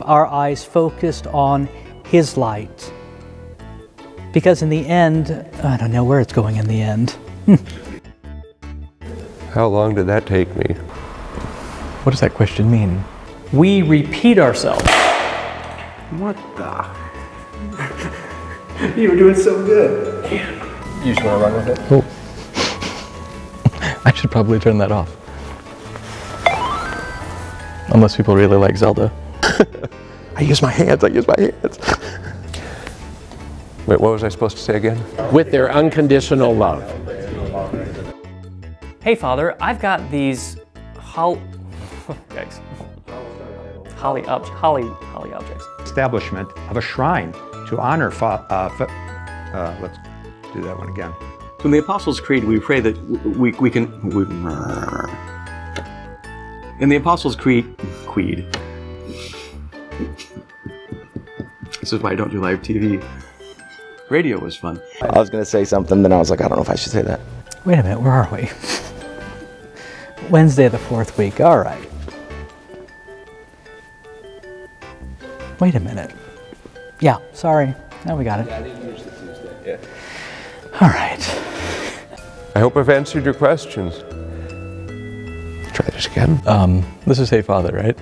our eyes focused on His light. Because in the end, I don't know where it's going in the end. How long did that take me? What does that question mean? We repeat ourselves. What the? you were doing so good. You just want to run with it? Oh. I should probably turn that off. Unless people really like Zelda. I use my hands, I use my hands. Wait, what was I supposed to say again? With their unconditional love. Hey, Father, I've got these hol. Yikes. Holly, ob- holly, holly objects. Establishment of a shrine to honor. Fa- uh, fa- uh, let's do that one again. So in the Apostles' Creed, we pray that we, we can. We, in the Apostles' Creed, Creed. This is why I don't do live TV. Radio was fun. I was going to say something, then I was like, I don't know if I should say that. Wait a minute, where are we? Wednesday, the fourth week. All right. Wait a minute. Yeah, sorry. Now we got it. Yeah, I didn't use the Tuesday. Yeah. All right. I hope I've answered your questions. Try this again. Um, this is Hey Father, right?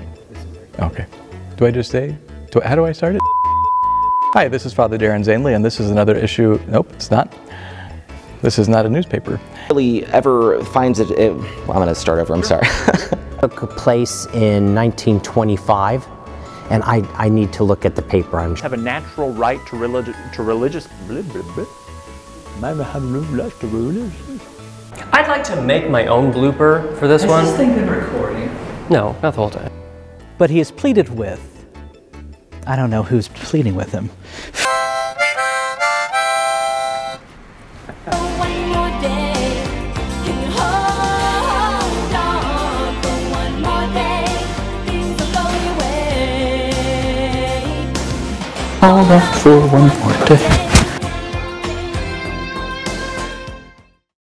Okay. Do I just say? Do how do I start it? Hi, this is Father Daren Zehnle, and this is another issue. Nope, it's not. This is not a newspaper. Really ever finds it, it well, I'm going to start over, I'm sorry. took place in 1925, and I, I need to look at the paper. I'm Have a natural right to, religi- to religious. I'd like to make my own blooper for this one. thing been recording? No, not the whole time. But he is pleaded with. I don't know who's pleading with him. Hold on for one more day.